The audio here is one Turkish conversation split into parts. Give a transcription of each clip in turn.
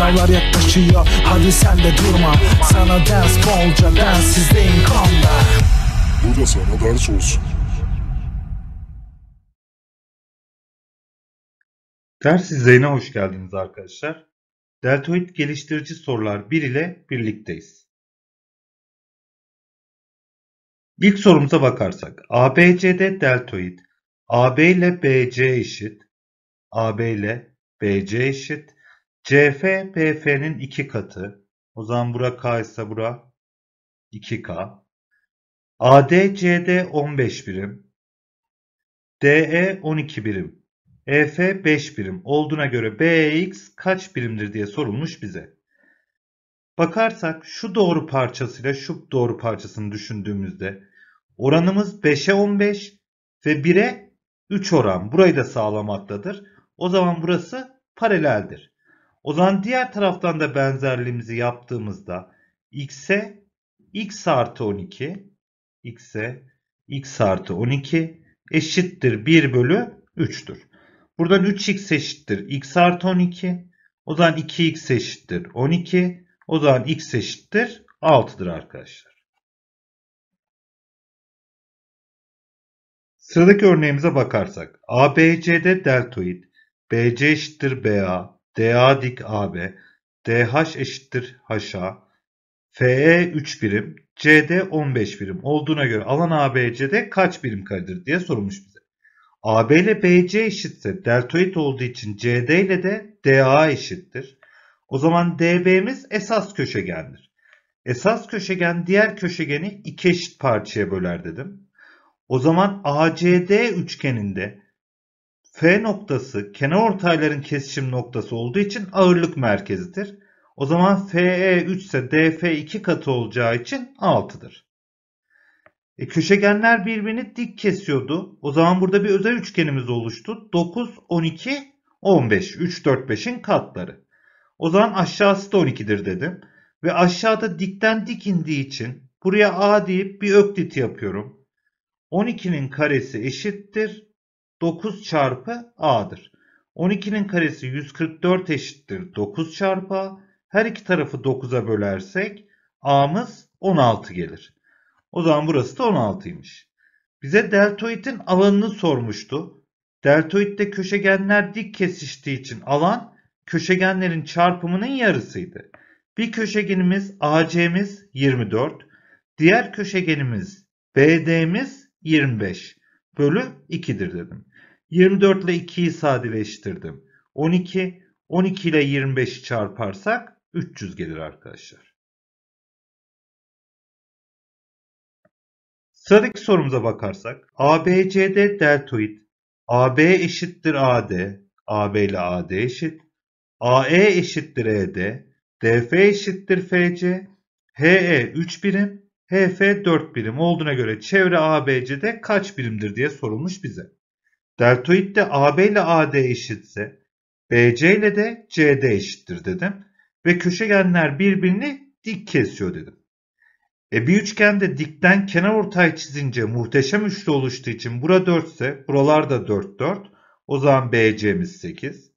Sınavlar yaklaşıyor hadi sen de durma Sana ders bolca densizdeyim kanda Bu da sana ders olsun. Ders izleyine hoş geldiniz arkadaşlar. Deltoid geliştirici sorular 1 ile birlikteyiz. İlk sorumuza bakarsak ABC'de deltoid AB ile BC eşit AB ile BC eşit CF BF'nin 2 katı o zaman bura K ise bura 2K AD CD 15 birim DE 12 birim EF 5 birim olduğuna göre BX kaç birimdir diye sorulmuş bize. Bakarsak şu doğru parçasıyla şu doğru parçasını düşündüğümüzde oranımız 5'e 15 ve 1'e 3 oran. Burayı da sağlamaktadır. O zaman burası paraleldir. O zaman diğer taraftan da benzerliğimizi yaptığımızda x'e x artı 12 x'e x artı 12 eşittir 1 bölü 3'tür. Buradan 3x eşittir x artı 12. O zaman 2x eşittir 12. O zaman x eşittir 6'dır arkadaşlar. Sıradaki örneğimize bakarsak ABC'de deltoid BC eşittir BA, DA dik AB, DH eşittir HA, FE 3 birim, CD 15 birim olduğuna göre alan ABC'de kaç birim karedir diye sorulmuş bize. AB ile BC eşitse deltoid olduğu için CD ile de DA eşittir. O zaman DB'miz esas köşegendir. Esas köşegen diğer köşegeni iki eşit parçaya böler dedim. O zaman ACD üçgeninde F noktası kenar ortayların kesişim noktası olduğu için ağırlık merkezidir. O zaman FE 3 ise DF 2 katı olacağı için 6'dır. E, köşegenler birbirini dik kesiyordu. O zaman burada bir özel üçgenimiz oluştu. 9, 12, 15. 3, 4, 5'in katları. O zaman aşağısı da 12'dir dedim. Ve aşağıda dikten dik indiği için buraya A deyip bir öklit yapıyorum. 12'nin karesi eşittir 9 çarpı A'dır. 12'nin karesi 144 eşittir 9 çarpı A. Her iki tarafı 9'a bölersek A'mız 16 gelir. O zaman burası da 16'ymış. Bize deltoidin alanını sormuştu. Deltoidde köşegenler dik kesiştiği için alan köşegenlerin çarpımının yarısıydı. Bir köşegenimiz AC'miz 24, diğer köşegenimiz BD'miz 25 bölü 2'dir dedim. 24 ile 2'yi sadeleştirdim. 12, 12 ile 25'i çarparsak 300 gelir arkadaşlar. Sıradaki sorumuza bakarsak ABCD deltoid AB eşittir AD, AB ile AD eşit, AE eşittir ED, DF eşittir FC, HE 3 birim, HF 4 birim olduğuna göre çevre ABC'de kaç birimdir diye sorulmuş bize. Deltoidde AB ile AD eşitse BC ile de CD eşittir dedim ve köşegenler birbirini dik kesiyor dedim. E bir üçgende dikten kenar ortay çizince muhteşem üçlü oluştuğu için bura 4 ise buralar da 4 4. O zaman BC'miz 8.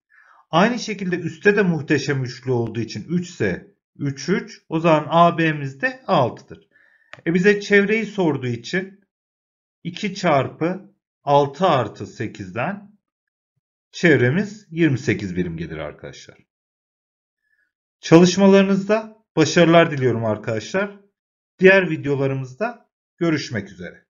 Aynı şekilde üstte de muhteşem üçlü olduğu için 3 ise 3 3. O zaman AB'miz de 6'dır. E bize çevreyi sorduğu için 2 çarpı 6 artı 8'den çevremiz 28 birim gelir arkadaşlar. Çalışmalarınızda başarılar diliyorum arkadaşlar. Diğer videolarımızda görüşmek üzere.